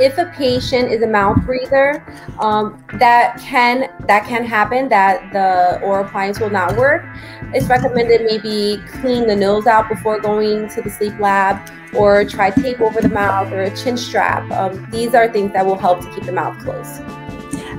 if a patient is a mouth breather, um, that can that can happen. That the oral appliance will not work. It's recommended maybe clean the nose out before going to the sleep lab, or try tape over the mouth or a chin strap. Um, these are things that will help to keep the mouth closed.